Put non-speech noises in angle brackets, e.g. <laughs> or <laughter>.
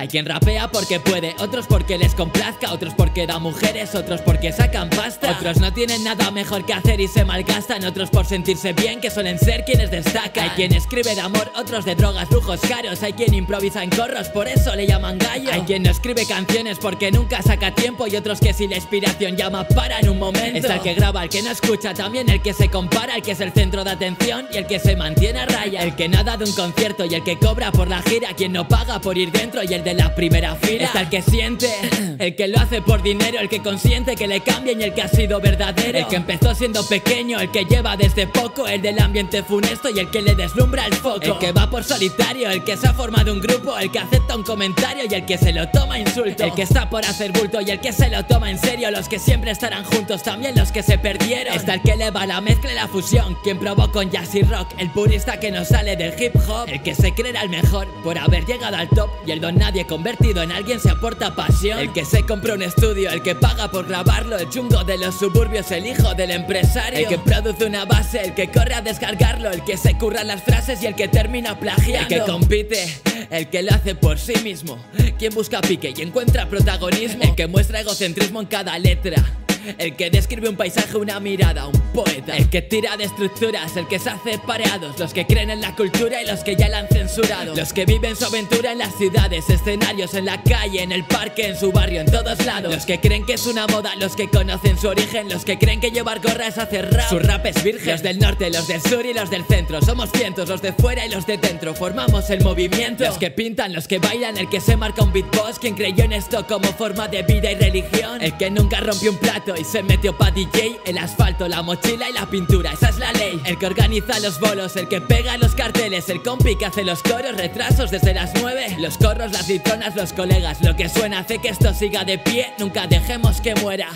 Hay quien rapea porque puede, otros porque les complazca, otros porque da mujeres, otros porque sacan pasta. Otros no tienen nada mejor que hacer y se malgastan, otros por sentirse bien que suelen ser quienes destacan. Hay quien escribe de amor, otros de drogas, lujos caros. Hay quien improvisa en corros, por eso le llaman gallo. Hay quien no escribe canciones porque nunca saca tiempo y otros que si la inspiración llama para en un momento. Está el que graba, el que no escucha, también el que se compara, el que es el centro de atención y el que se mantiene a raya. El que nada de un concierto y el que cobra por la gira, quien no paga por ir dentro y el de la primera fila. Está el que siente, el que lo hace por dinero, el que consiente que le cambien y el que ha sido verdadero. El que empezó siendo pequeño, el que lleva desde poco, el del ambiente funesto y el que le deslumbra el foco. El que va por solitario, el que se ha formado un grupo, el que acepta un comentario y el que se lo toma insulto. El que está por hacer bulto y el que se lo toma en serio, los que siempre estarán juntos, también los que se perdieron. Está el que eleva la mezcla y la fusión, quien probó con jazz y rock, el purista que no sale del hip hop, el que se cree el mejor por haber llegado al top y el don nadie convertido en alguien se aporta pasión. El que se compra un estudio, el que paga por grabarlo, el chungo de los suburbios, el hijo del empresario, el que produce una base, el que corre a descargarlo, el que se curra las frases y el que termina plagiando, el que compite, el que lo hace por sí mismo, quien busca pique y encuentra protagonismo, el que muestra egocentrismo en cada letra. <laughs> El que describe un paisaje, una mirada, un poeta. El que tira de estructuras, el que se hace pareados. Los que creen en la cultura y los que ya la han censurado. Los que viven su aventura en las ciudades, escenarios, en la calle, en el parque, en su barrio, en todos lados. Los que creen que es una moda, los que conocen su origen. Los que creen que llevar gorra es hacer rap. Su rap es virgen. Los del norte, los del sur y los del centro. Somos cientos, los de fuera y los de dentro. Formamos el movimiento. Los que pintan, los que bailan, el que se marca un beatbox. Quien creyó en esto como forma de vida y religión. El que nunca rompió un plato y se metió pa' DJ El asfalto, la mochila y la pintura, esa es la ley. El que organiza los bolos, el que pega los carteles El compi que hace los coros, retrasos desde las nueve. Los corros, las litronas, los colegas Lo que suena hace que esto siga de pie Nunca dejemos que muera